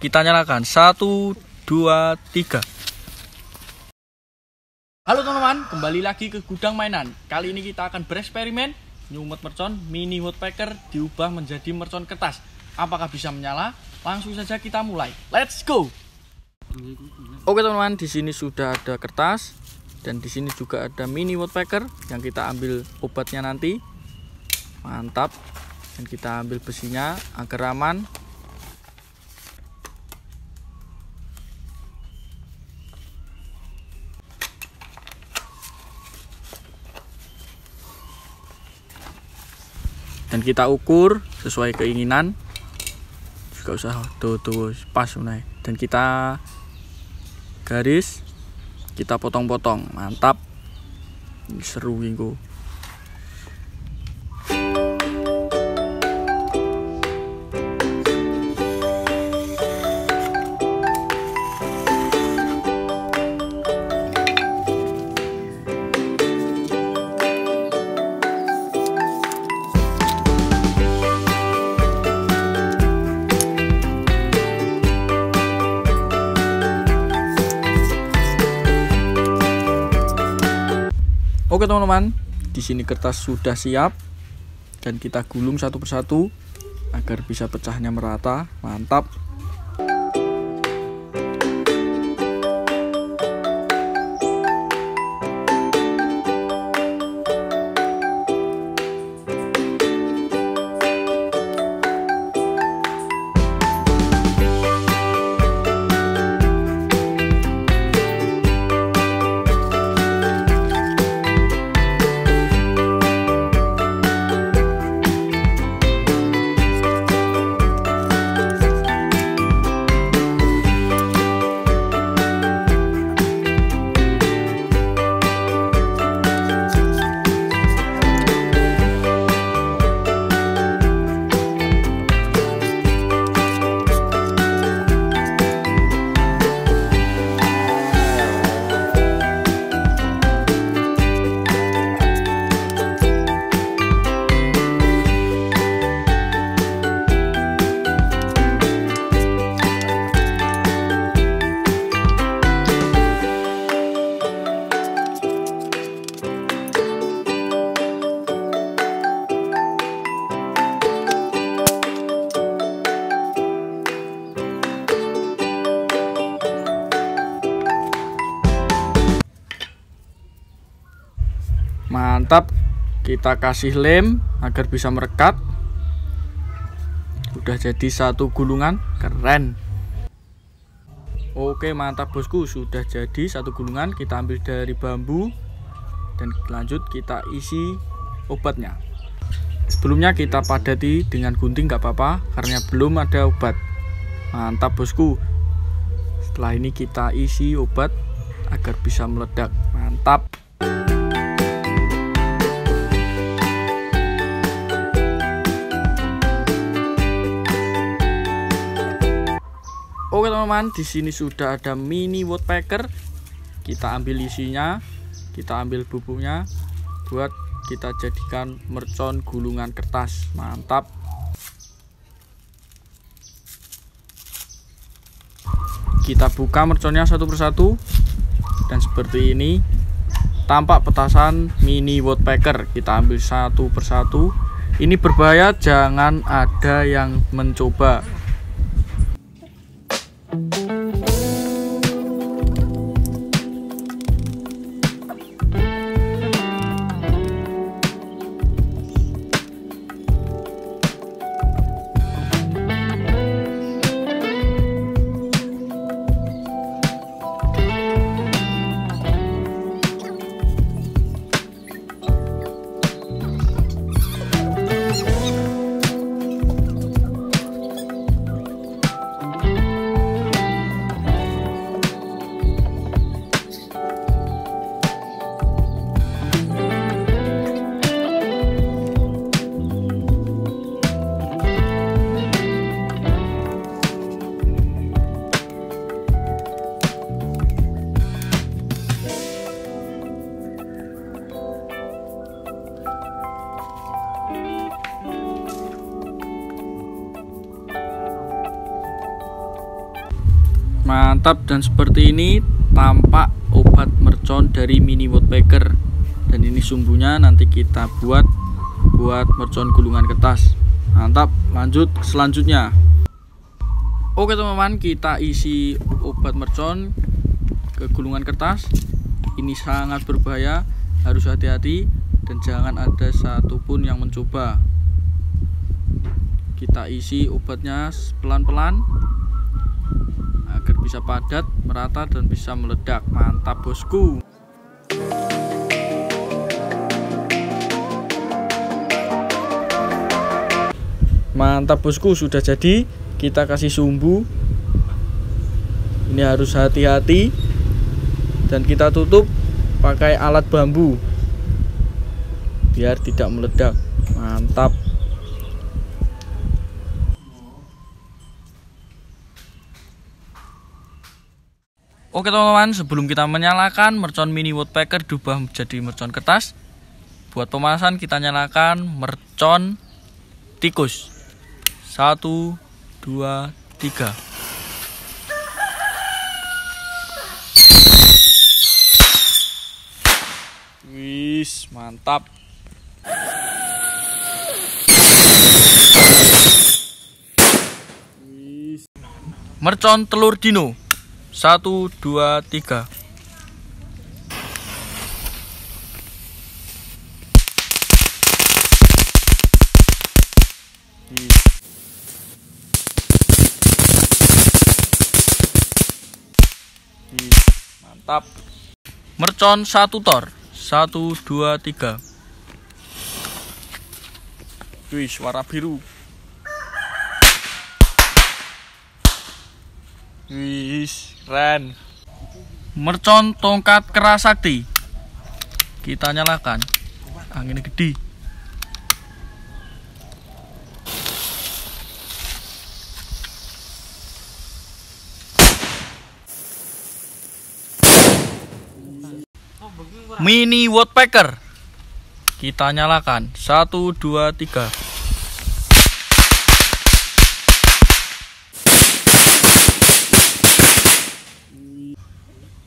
Kita nyalakan. Satu, dua, tiga. Halo teman-teman, kembali lagi ke gudang mainan. Kali ini kita akan bereksperimen nyumut mercon mini woodpecker diubah menjadi mercon kertas. Apakah bisa menyala? Langsung saja kita mulai. Let's go. Oke teman-teman, di sini sudah ada kertas dan di sini juga ada mini woodpecker yang kita ambil obatnya nanti. Mantap. Dan kita ambil besinya agar aman dan kita ukur sesuai keinginan. Juga usah tuh tuh pas naik dan kita garis kita potong-potong. Mantap. Seru minggu Oke teman-teman, di sini kertas sudah siap dan kita gulung satu persatu agar bisa pecahnya merata. Mantap. Mantap kita kasih lem agar bisa merekat. Udah jadi satu gulungan keren. Oke mantap bosku. Sudah jadi satu gulungan kita ambil dari bambu dan lanjut kita isi obatnya. Sebelumnya kita padati dengan gunting gak apa-apa karena belum ada obat. Mantap bosku. Setelah ini kita isi obat agar bisa meledak. Mantap teman-teman, di sini sudah ada mini woodpecker. Kita ambil isinya, kita ambil bubuknya buat kita jadikan mercon gulungan kertas. Mantap. Kita buka merconnya satu persatu dan seperti ini tampak petasan mini woodpecker. Kita ambil satu persatu. Ini berbahaya, jangan ada yang mencoba Thank you. Mantap dan seperti ini tampak obat mercon dari mini woodpecker. Dan ini sumbunya nanti kita buat buat mercon gulungan kertas. Mantap lanjut selanjutnya. Oke teman-teman kita isi obat mercon ke gulungan kertas. Ini sangat berbahaya harus hati-hati dan jangan ada satupun yang mencoba. Kita isi obatnya pelan-pelan bisa padat, merata dan bisa meledak. Mantap bosku. Mantap bosku, sudah jadi. Kita kasih sumbu. Ini harus hati-hati dan kita tutup pakai alat bambu biar tidak meledak. Mantap. Oke teman-teman, sebelum kita menyalakan mercon mini woodpecker diubah menjadi mercon kertas, buat pemanasan kita nyalakan mercon tikus. Satu, dua, tiga. Wis, mantap. Mercon telur dino. Satu, dua, tiga. Mantap. Mercon satu tor. Satu, dua, tiga. Wih, suara biru. Wis, keren. Mercon tongkat keras sakti. Kita nyalakan. Angin gede. Mini woodpecker. Kita nyalakan. Satu, dua, tiga.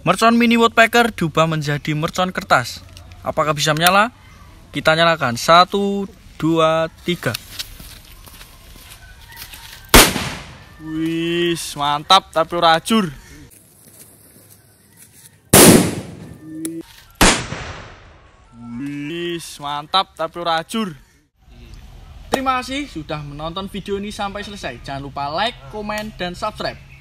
Mercon mini woodpecker diubah menjadi mercon kertas. Apakah bisa menyala? Kita nyalakan. Satu, dua, tiga. Wis, mantap tapi rajur. Wis, mantap tapi rajur. Terima kasih sudah menonton video ini sampai selesai. Jangan lupa like, komen, dan subscribe.